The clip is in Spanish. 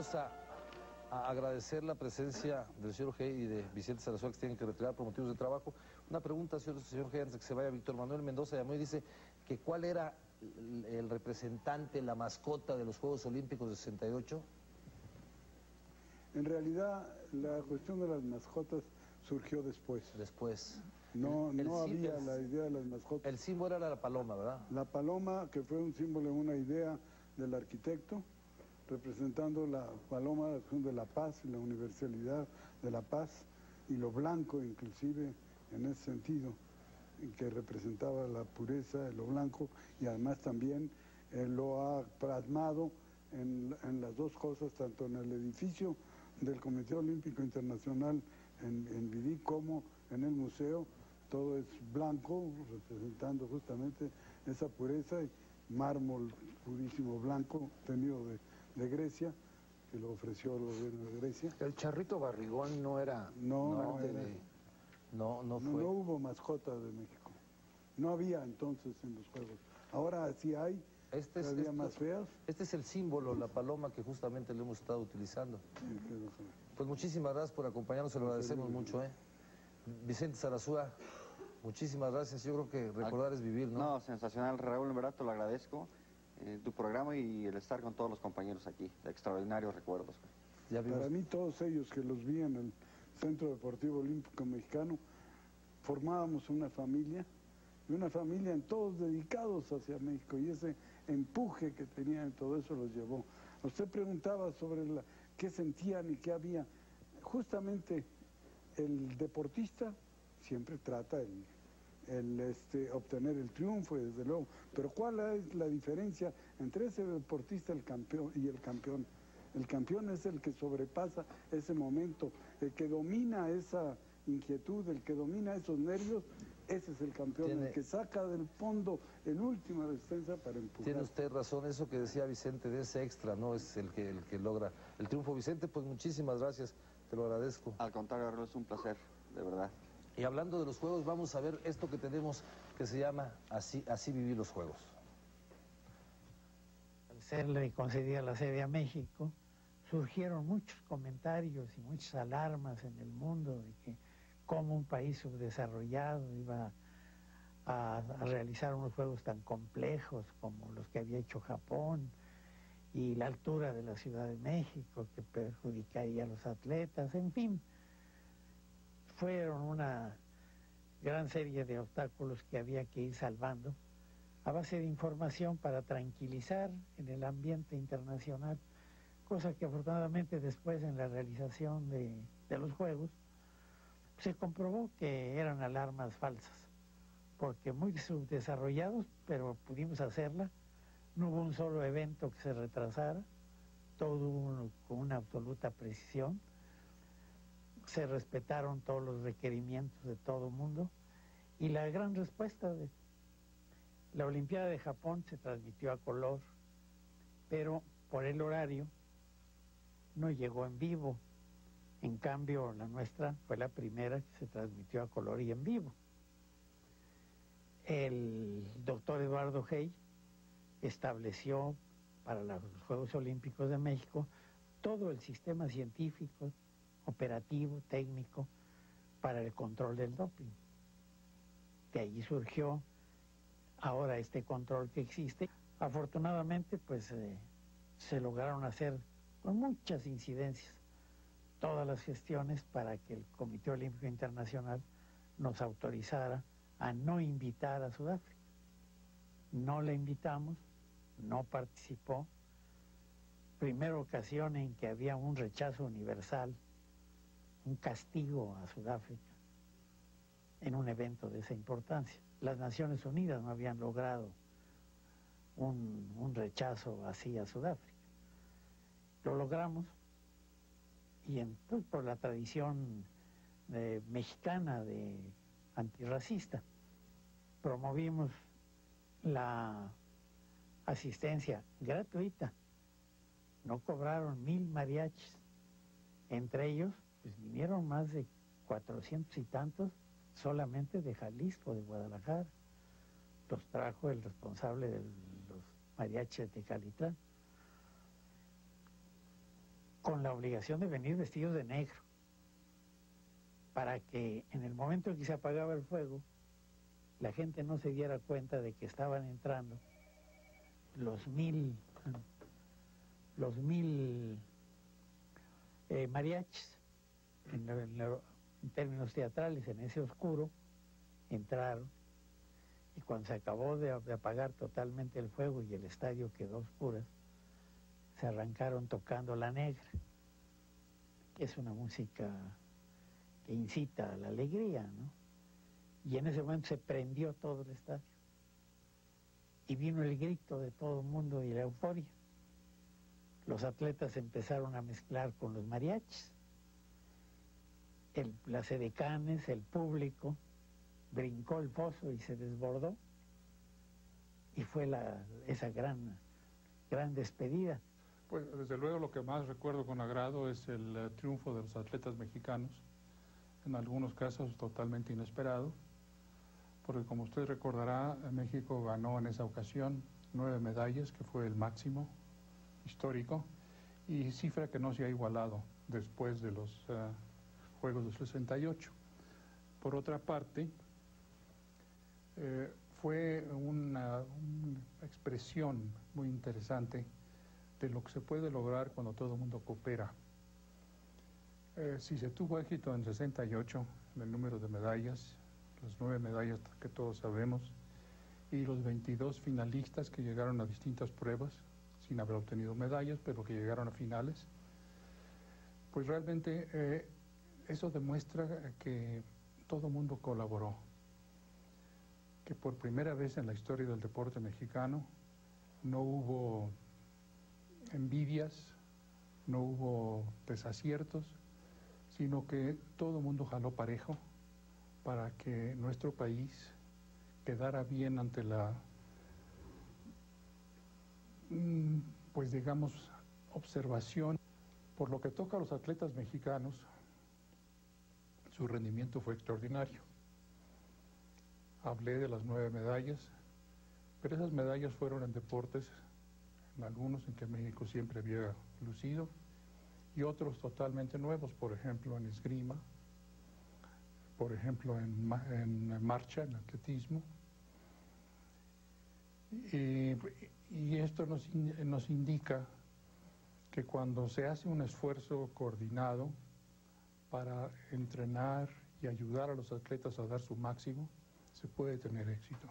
vamos a, agradecer la presencia del señor G y de Vicente Salazar que tienen que retirar por motivos de trabajo. Una pregunta, señor, señor G, antes de que se vaya Víctor Manuel Mendoza llamó y dice que cuál era el representante, la mascota de los Juegos Olímpicos de 68. En realidad, la cuestión de las mascotas surgió después. Después. No, no había la idea de las mascotas. El símbolo era la paloma, ¿verdad? La paloma, que fue un símbolo, una idea del arquitecto, representando la paloma de la paz y la universalidad de la paz, y lo blanco inclusive en ese sentido, que representaba la pureza de lo blanco, y además también eh, lo ha plasmado en, las dos cosas, tanto en el edificio del Comité Olímpico Internacional en, en como en el museo, todo es blanco, representando justamente esa pureza y mármol purísimo blanco tenido de, Grecia, que lo ofreció el gobierno de Grecia. El charrito barrigón no era... No, no, no, fue. no, hubo mascota de México. No había entonces en los Juegos. Ahora sí hay, este es, más feas. Este es el símbolo, la paloma que justamente lo hemos estado utilizando. pues muchísimas gracias por acompañarnos, se lo agradecemos mucho. ¿eh? Vicente Zarazúa, muchísimas gracias. Yo creo que recordar es vivir, ¿no? No, sensacional. Raúl, en verdad te lo agradezco. Eh, tu programa y el estar con todos los compañeros aquí. extraordinarios recuerdos. Para mí, todos ellos que los vi en el Centro Deportivo Olímpico Mexicano, formábamos una familia, y una familia en todos dedicados hacia México, y ese empuje que tenían, todo eso los llevó. Usted preguntaba sobre la, qué sentían y qué había. Justamente el deportista siempre trata el, este, obtener el triunfo, desde luego. Pero ¿cuál es la diferencia entre ese deportista el campeón, y el campeón? El campeón es el que sobrepasa ese momento, el que domina esa inquietud, el que domina esos nervios, ese es el campeón, el que saca del fondo el última resistencia para empujar. Tiene usted razón, eso que decía Vicente de ese extra, ¿no? Es el que, el que logra el triunfo. Vicente, pues muchísimas gracias, te lo agradezco. Al contrario, es un placer, de verdad. Y hablando de los juegos, vamos a ver esto que tenemos que se llama Así, así vivir los juegos. Al serle concedida la sede a México, surgieron muchos comentarios y muchas alarmas en el mundo de que cómo un país subdesarrollado iba a, a, realizar unos juegos tan complejos como los que había hecho Japón y la altura de la Ciudad de México que perjudicaría a los atletas, en fin fueron una gran serie de obstáculos que había que ir salvando a base de información para tranquilizar en el ambiente internacional, cosa que afortunadamente después en la realización de, los Juegos se comprobó que eran alarmas falsas, porque muy subdesarrollados, pero pudimos hacerla, no hubo un solo evento que se retrasara, todo con una absoluta precisión, se respetaron todos los requerimientos de todo el mundo y la gran respuesta de la Olimpiada de Japón se transmitió a color, pero por el horario no llegó en vivo. En cambio, la nuestra fue la primera que se transmitió a color y en vivo. El doctor Eduardo Hey estableció para los Juegos Olímpicos de México todo el sistema científico, operativo, técnico, para el control del doping. De allí surgió ahora este control que existe. Afortunadamente, pues eh, se lograron hacer con muchas incidencias todas las gestiones para que el Comité Olímpico Internacional nos autorizara a no invitar a Sudáfrica. No le invitamos, no participó. Primera ocasión en que había un rechazo universal un castigo a Sudáfrica en un evento de esa importancia. Las Naciones Unidas no habían logrado un, rechazo así a Sudáfrica. Lo logramos y entonces por la tradición eh, mexicana de antirracista promovimos la asistencia gratuita. No cobraron mil mariachis, entre ellos pues vinieron más de 400 y tantos solamente de Jalisco, de Guadalajara. Los trajo el responsable de los mariachis de Calitlán. con la obligación de venir vestidos de negro, para que en el momento en que se apagaba el fuego, la gente no se diera cuenta de que estaban entrando los mil, los mil eh, mariachis, en, términos teatrales, en ese oscuro, entraron y cuando se acabó de, apagar totalmente el fuego y el estadio quedó oscuro, se arrancaron tocando la negra, que es una música que incita a la alegría, ¿no? Y en ese momento se prendió todo el estadio. Y vino el grito de todo el mundo y la euforia. Los atletas empezaron a mezclar con los mariachis. El, las edecanes, el público, brincó el foso y se desbordó. Y fue la, esa gran, gran despedida. Pues desde luego lo que más recuerdo con agrado es el eh, triunfo de los atletas mexicanos, en algunos casos totalmente inesperado, porque como usted recordará, México ganó en esa ocasión nueve medallas, que fue el máximo histórico, y cifra que no se ha igualado después de los uh, Juegos de 68. Por otra parte, eh, fue una, expresión muy interesante de lo que se puede lograr cuando todo el mundo coopera. Eh, si se tuvo éxito en 68 en el número de medallas, las nueve medallas que todos sabemos, y los 22 finalistas que llegaron a distintas pruebas, sin haber obtenido medallas, pero que llegaron a finales, pues realmente eh, eso demuestra que todo el mundo colaboró que por primera vez en la historia del deporte mexicano no hubo envidias, no hubo desaciertos, sino que todo el mundo jaló parejo para que nuestro país quedara bien ante la, mm, pues digamos, observación. Por lo que toca a los atletas mexicanos, su rendimiento fue extraordinario hablé de las nueve medallas, pero esas medallas fueron en deportes, en algunos en que México siempre había lucido, y otros totalmente nuevos, por ejemplo en esgrima, por ejemplo en, marcha, en atletismo. Y, esto nos, nos indica que cuando se hace un esfuerzo coordinado para entrenar y ayudar a los atletas a dar su máximo, se puede tener éxito.